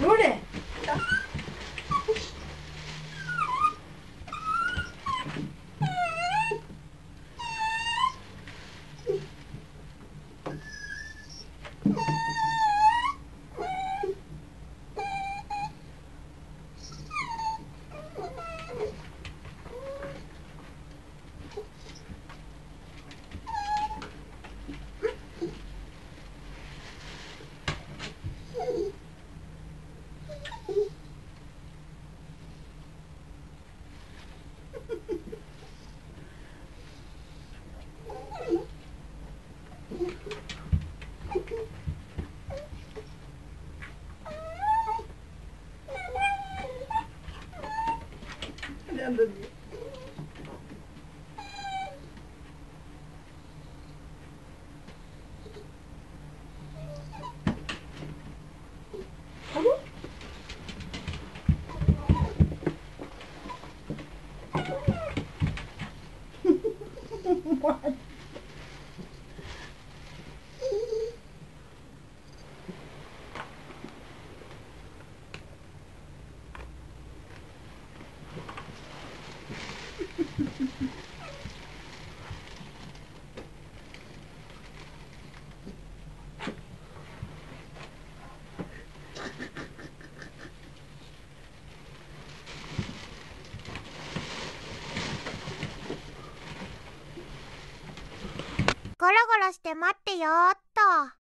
Jordan! Cadê a what? ゴロゴロして待ってよーっと。